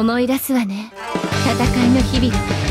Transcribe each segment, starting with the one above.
思い出すわね。戦いの日々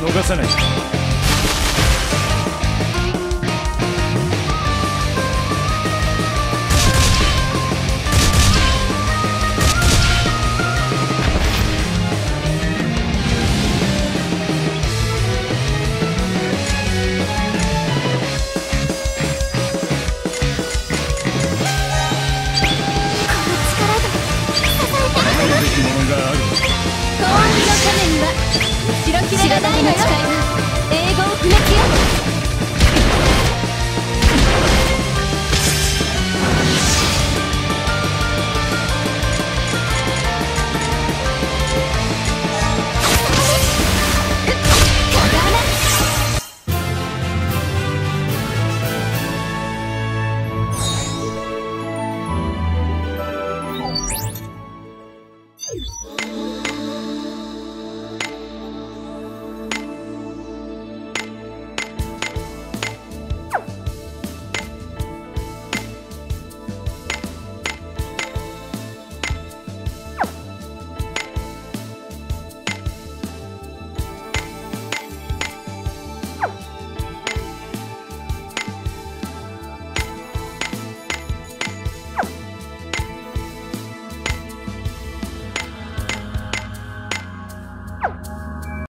逃さない。この力が支えてる。後ろ切れがないのよ